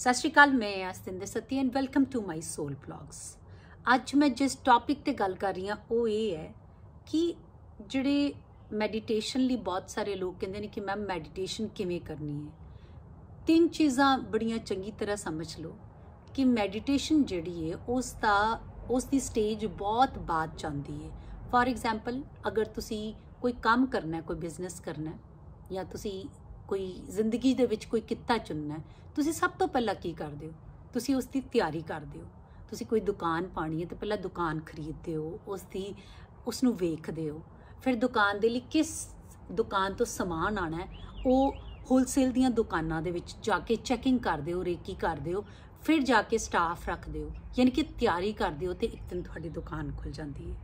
ਸਤਿ ਸ਼੍ਰੀ ਅਕਾਲ, ਮੈਂ Astinder Sati and welcome to my soul blogs ਅੱਜ ਮੈਂ ਜਿਸ ਟੌਪਿਕ ਤੇ ਗੱਲ ਕਰ ਰਹੀ ਹਾਂ, ਉਹ ਇਹ ਹੈ ਕਿ ਜਿਹੜੇ ਮੈਡੀਟੇਸ਼ਨ ਲਈ ਬਹੁਤ ਸਾਰੇ ਲੋਕ ਕਹਿੰਦੇ ਨੇ ਕਿ ਮੈਮ ਮੈਡੀਟੇਸ਼ਨ ਕਿਵੇਂ ਕਰਨੀ ਹੈ? ਤਿੰਨ ਚੀਜ਼ਾਂ ਬੜੀਆਂ ਚੰਗੀ ਤਰ੍ਹਾਂ ਸਮਝ ਲਓ ਕਿ ਮੈਡੀਟੇਸ਼ਨ ਜਿਹੜੀ ਹੈ, ਉਸ ਦਾ, ਉਸ ਦੀ ਸਟੇਜ ਬਹੁਤ ਬਾਅਦ ਜਾਂਦੀ ਹੈ। ਫੋਰ ਐਗਜ਼ਾਮਪਲ ਅਗਰ ਤੁਸੀਂ ਕੋਈ ਕੰਮ ਕਰਨਾ ਹੈ, ਕੋਈ ਬਿਜ਼ਨਸ ਕਰਨਾ ਹੈ ਜਾਂ ਤੁਸੀਂ ਕੋਈ ਜ਼ਿੰਦਗੀ ਦੇ ਵਿੱਚ ਕੋਈ ਕਿੱਤਾ ਚੁਣਨਾ ਤੁਸੀਂ ਸਭ ਤੋਂ ਪਹਿਲਾਂ ਕੀ ਕਰਦੇ ਹੋ? ਤੁਸੀਂ ਉਸ ਦੀ ਤਿਆਰੀ ਕਰਦੇ ਹੋ। ਤੁਸੀਂ ਕੋਈ ਦੁਕਾਨ ਪਾਣੀ ਹੈ ਤਾਂ ਪਹਿਲਾਂ ਦੁਕਾਨ ਖਰੀਦਦੇ ਹੋ, ਉਸ ਦੀ, ਉਸ ਨੂੰ ਵੇਖਦੇ ਹੋ। ਫਿਰ ਦੁਕਾਨ ਦੇ ਲਈ ਕਿਸ ਦੁਕਾਨ ਤੋਂ ਸਮਾਨ ਆਣਾ ਹੈ, ਉਹ ਹੋਲਸੇਲ ਦੀਆਂ ਦੁਕਾਨਾਂ ਦੇ ਵਿੱਚ ਜਾ ਕੇ ਚੈਕਿੰਗ ਕਰਦੇ ਹੋ, ਰੇਕੀ ਕਰਦੇ ਹੋ, ਫਿਰ ਜਾ ਕੇ ਸਟਾਫ ਰੱਖਦੇ ਹੋ। ਯਾਨੀ ਕਿ ਤਿਆਰੀ ਕਰਦੇ ਹੋ ਤੇ ਇੱਕ ਦਿਨ ਤੁਹਾਡੀ ਦੁਕਾਨ ਖੁੱਲ ਜਾਂਦੀ ਹੈ।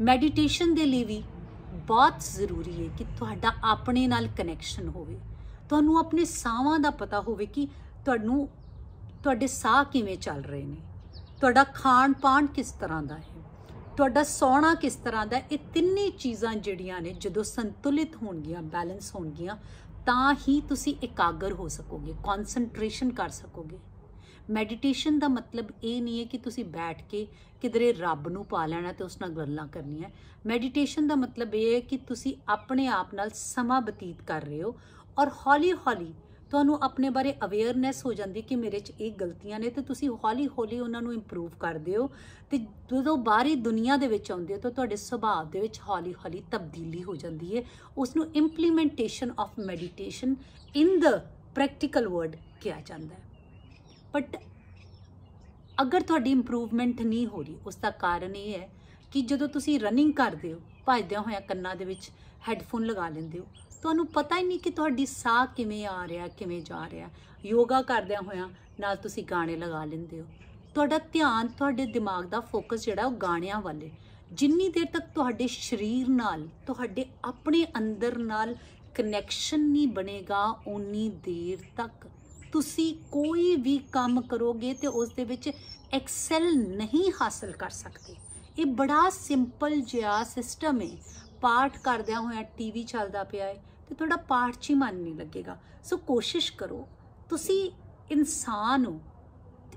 ਮੈਡੀਟੇਸ਼ਨ ਦੇ ਲਈ ਵੀ ਬਹੁਤ ਜ਼ਰੂਰੀ ਹੈ ਕਿ ਤੁਹਾਡਾ ਆਪਣੇ ਨਾਲ ਕਨੈਕਸ਼ਨ ਹੋਵੇ। ਤੁਹਾਨੂੰ ਆਪਣੇ ਸਾਹਾਂ ਦਾ ਪਤਾ ਹੋਵੇ ਕਿ ਤੁਹਾਨੂੰ, ਤੁਹਾਡੇ ਸਾਹ ਕਿਵੇਂ ਚੱਲ ਰਹੇ ਨੇ। ਤੁਹਾਡਾ ਖਾਣ ਪਾਣ ਕਿਸ ਤਰ੍ਹਾਂ ਦਾ ਹੈ? ਤੁਹਾਡਾ ਸੌਣਾ ਕਿਸ ਤਰ੍ਹਾਂ ਦਾ ਇਹ ਤਿੰਨੇ ਚੀਜ਼ਾਂ ਜਿਹੜੀਆਂ ਨੇ, ਜਦੋਂ ਸੰਤੁਲਿਤ ਹੋਣਗੀਆਂ, ਬੈਲੈਂਸ ਹੋਣਗੀਆਂ, ਤਾਂ ਹੀ ਤੁਸੀਂ ਇਕਾਗਰ ਹੋ ਸਕੋਗੇ ਕਨਸੈਂਟਰੇਸ਼ਨ ਕਰ ਸਕੋਗੇ। ਮੈਡੀਟੇਸ਼ਨ ਦਾ ਮਤਲਬ ਇਹ ਨਹੀਂ ਹੈ ਕਿ ਤੁਸੀਂ ਬੈਠ ਕੇ ਕਿਧਰੇ ਰੱਬ ਨੂੰ ਪਾ ਲੈਣਾ ਤੇ ਉਸ ਨਾਲ ਗੱਲਾਂ ਕਰਨੀਆਂ। ਮੈਡੀਟੇਸ਼ਨ ਦਾ ਮਤਲਬ ਇਹ ਹੈ ਕਿ ਤੁਸੀਂ ਆਪਣੇ ਆਪ ਨਾਲ ਸਮਾਂ ਬਤੀਤ ਕਰ ਰਹੇ ਹੋ ਔਰ ਹੌਲੀ-ਹੌਲੀ ਤੁਹਾਨੂੰ ਆਪਣੇ ਬਾਰੇ ਅਵੇਅਰਨੈਸ ਹੋ ਜਾਂਦੀ ਕਿ ਮੇਰੇ 'ਚ ਇਹ ਗਲਤੀਆਂ ਨੇ ਤੇ ਤੁਸੀਂ ਹੌਲੀ-ਹੌਲੀ ਉਹਨਾਂ ਨੂੰ ਇੰਪਰੂਵ ਕਰਦੇ ਹੋ ਤੇ ਜਦੋਂ ਬਾਹਰੀ ਦੁਨੀਆ ਦੇ ਵਿੱਚ ਆਉਂਦੇ ਹੋ ਤਾਂ ਤੁਹਾਡੇ ਸੁਭਾਅ ਦੇ ਵਿੱਚ ਹੌਲੀ-ਹੌਲੀ ਤਬਦੀਲੀ ਹੋ ਜਾਂਦੀ ਹੈ। ਉਸ ਨੂੰ implementation of meditation in the practical world ਕਿਹਾ ਜਾਂਦਾ ਹੈ। ਬਟ ਅਗਰ ਤੁਹਾਡੀ ਇੰਪਰੂਵਮੈਂਟ ਨਹੀਂ ਹੋ ਰਹੀ, ਉਸ ਦਾ ਕਾਰਨ ਇਹ ਹੈ ਕਿ ਜਦੋਂ ਤੁਸੀਂ ਰਨਿੰਗ ਕਰਦੇ ਹੋ, ਭੱਜਦਿਆਂ ਹੋਇਆਂ ਕੰਨਾਂ ਦੇ ਵਿੱਚ ਹੈੱਡਫੋਨ ਲਗਾ ਲੈਂਦੇ ਹੋ ਤੁਹਾਨੂੰ ਪਤਾ ਹੀ ਨਹੀਂ ਕਿ ਤੁਹਾਡੀ ਸਾਹ ਕਿਵੇਂ ਆ ਰਿਹਾ, ਕਿਵੇਂ ਜਾ ਰਿਹਾ। ਯੋਗਾ ਕਰਦਿਆਂ ਹੋਇਆਂ ਨਾਲ ਤੁਸੀਂ ਗਾਣੇ ਲਗਾ ਲੈਂਦੇ ਹੋ। ਤੁਹਾਡਾ ਧਿਆਨ, ਤੁਹਾਡੇ ਦਿਮਾਗ ਦਾ ਫੋਕਸ ਜਿਹੜਾ ਉਹ ਗਾਣਿਆਂ ਵੱਲੇ ਜਿੰਨੀ ਦੇਰ ਤੱਕ ਤੁਹਾਡੇ ਸਰੀਰ ਨਾਲ, ਤੁਹਾਡੇ ਆਪਣੇ ਅੰਦਰ ਨਾਲ ਕਨੈਕਸ਼ਨ ਨਹੀਂ ਬਣੇਗਾ ਉਨੀ ਦੇਰ ਤੱਕ ਤੁਸੀਂ ਕੋਈ ਵੀ ਕੰਮ ਕਰੋਗੇ ਤੇ ਉਸ ਦੇ ਵਿੱਚ ਐਕਸੈਲ ਨਹੀਂ ਹਾਸਲ ਕਰ ਸਕਦੇ। ਇਹ ਬੜਾ ਸਿੰਪਲ ਜਿਹਾ ਸਿਸਟਮ ਹੈ ਪਾਠ ਕਰਦਿਆਂ ਹੋਇਆ ਟੀਵੀ ਚੱਲਦਾ ਪਿਆ ਹੈ ਤੇ ਤੁਹਾਡਾ ਪਾਠ 'ਚ ਹੀ ਮਨ ਨਹੀਂ ਲੱਗੇਗਾ। ਸੋ ਕੋਸ਼ਿਸ਼ ਕਰੋ, ਤੁਸੀਂ ਇਨਸਾਨ ਹੋ,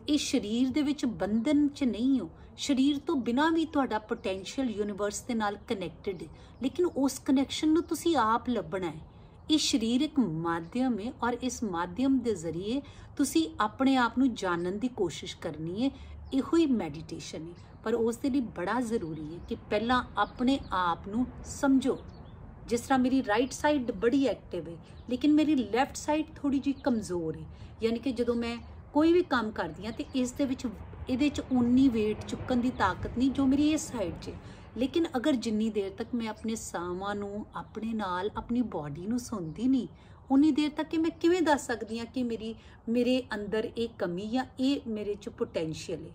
ਇਹ ਸਰੀਰ ਦੇ ਵਿੱਚ ਬੰਧਨ 'ਚ ਨਹੀਂ ਹੋ। ਸਰੀਰ ਤੋਂ ਬਿਨਾ ਵੀ ਤੁਹਾਡਾ ਪੋਟੈਂਸ਼ੀਅਲ ਯੂਨੀਵਰਸ ਦੇ ਨਾਲ ਕਨੈਕਟਡ ਹੈ। ਲੇਕਿਨ ਉਸ ਕਨੈਕਸ਼ਨ ਨੂੰ ਤੁਸੀਂ ਆਪ ਲੱਭਣਾ ਹੈ। ਇਹ ਸਰੀਰ ਇੱਕ ਮਾਧਿਅਮ ਹੈ ਔਰ ਇਸ ਮਾਧਿਅਮ ਦੇ ਜ਼ਰੀਏ ਤੁਸੀਂ ਆਪਣੇ ਆਪ ਨੂੰ ਜਾਣਨ ਦੀ ਕੋਸ਼ਿਸ਼ ਕਰਨੀ ਹੈ। ਇਹੋ ਹੀ ਮੈਡੀਟੇਸ਼ਨ ਹੈ। ਪਰ ਉਸ ਦੇ ਲਈ ਬੜਾ ਜ਼ਰੂਰੀ ਹੈ ਕਿ ਪਹਿਲਾਂ ਆਪਣੇ ਆਪ ਨੂੰ ਸਮਝੋ। ਜਿਸ ਤਰ੍ਹਾਂ ਮੇਰੀ ਰਾਈਟ ਸਾਈਡ ਬੜੀ ਐਕਟਿਵ ਹੈ ਲੇਕਿਨ ਮੇਰੀ ਲੈਫਟ ਸਾਈਡ ਥੋੜੀ ਜਿਹੀ ਕਮਜ਼ੋਰ ਹੈ ਯਾਨੀ ਕਿ ਜਦੋਂ ਮੈਂ ਕੋਈ ਵੀ ਕੰਮ ਕਰਦੀ ਹਾਂ ਤੇ ਇਸ ਦੇ ਵਿੱਚ ਇਹਦੇ 'ਚ ਉਨੀ weight ਚੁੱਕਣ ਦੀ ਤਾਕਤ ਨਹੀਂ ਜੋ ਮੇਰੀ ਇਸ ਸਾਈਡ 'ਚ ਲੇਕਿਨ ਅਗਰ ਜਿੰਨੀ ਦੇਰ ਤੱਕ ਮੈਂ ਆਪਣੇ ਸਾਹਾਂ ਨੂੰ ਆਪਣੇ ਨਾਲ ਆਪਣੀ ਬਾਡੀ ਨੂੰ ਸੁਣਦੀ ਨਹੀਂ ਉਨੀ ਦੇਰ ਤੱਕ ਕਿ ਮੈਂ ਕਿਵੇਂ ਦੱਸ ਸਕਦੀ ਹਾਂ ਕਿ ਮੇਰੀ ਮੇਰੇ ਅੰਦਰ ਇਹ ਕਮੀ ਜਾਂ ਇਹ ਮੇਰੇ 'ਚ ਪੋਟੈਂਸ਼ੀਅਲ ਹੈ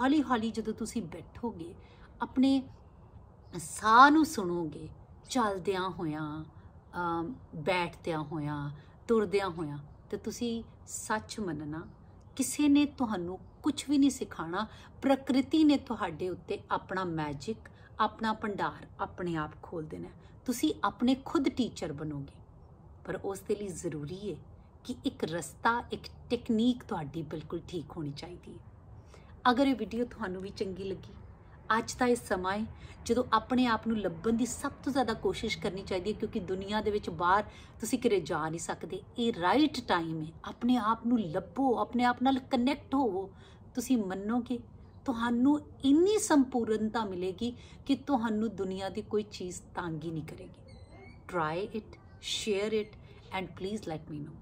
ਹੌਲੀ ਹੌਲੀ ਜਦੋਂ ਤੁਸੀਂ ਬੈਠੋਗੇ ਆਪਣੇ ਸਾਹ ਨੂੰ ਸੁਣੋਗੇ ਚੱਲਦਿਆਂ ਹੋਇਆਂ ਬੈਠਦਿਆਂ ਹੋਇਆਂ, ਤੁਰਦਿਆਂ ਹੋਇਆਂ, ਤੇ ਤੁਸੀਂ ਸੱਚ ਮੰਨਣਾ, ਕਿਸੇ ਨੇ ਤੁਹਾਨੂੰ ਕੁਝ ਵੀ ਨਹੀਂ ਸਿਖਾਣਾ ਪ੍ਰਕਿਰਤੀ ਨੇ ਤੁਹਾਡੇ ਉੱਤੇ ਆਪਣਾ ਮੈਜਿਕ ਆਪਣਾ ਭੰਡਾਰ ਆਪਣੇ ਆਪ ਖੋਲ ਦੇਣਾ ਤੁਸੀਂ ਆਪਣੇ ਖੁਦ ਟੀਚਰ ਬਣੋਗੇ। ਪਰ ਉਸ ਦੇ ਲਈ ਜ਼ਰੂਰੀ ਹੈ ਕਿ ਇੱਕ ਰਸਤਾ, ਇੱਕ ਟੈਕਨੀਕ ਤੁਹਾਡੀ ਬਿਲਕੁਲ ਠੀਕ ਹੋਣੀ ਚਾਹੀਦੀ ਹੈ। ਅਗਰ ਇਹ ਵੀਡੀਓ ਤੁਹਾਨੂੰ ਵੀ ਚੰਗੀ ਲੱਗੀ ਅੱਜ ਦਾ ਇਹ ਸਮਾਂ ਹੈ ਜਦੋਂ ਆਪਣੇ ਆਪ ਨੂੰ ਲੱਭਣ ਦੀ ਸਭ ਤੋਂ ਜ਼ਿਆਦਾ ਕੋਸ਼ਿਸ਼ ਕਰਨੀ ਚਾਹੀਦੀ ਹੈ, ਕਿਉਂਕਿ ਦੁਨੀਆ ਦੇ ਵਿੱਚ ਬਾਹਰ ਤੁਸੀਂ ਕਿਤੇ ਜਾ ਨਹੀਂ ਸਕਦੇ। ਇਹ ਰਾਈਟ ਟਾਈਮ ਹੈ। ਆਪਣੇ ਆਪ ਨੂੰ ਲੱਭੋ, ਆਪਣੇ ਆਪ ਨਾਲ ਕਨੈਕਟ ਹੋਵੋ। ਤੁਸੀਂ ਮੰਨੋਗੇ? ਤੁਹਾਨੂੰ ਇੰਨੀ ਸੰਪੂਰਨਤਾ ਮਿਲੇਗੀ ਕਿ ਤੁਹਾਨੂੰ ਦੁਨੀਆ ਦੀ ਕੋਈ ਚੀਜ਼ ਤੰਗ ਹੀ ਨਹੀਂ ਕਰੇਗੀ। Try it share it and please let me know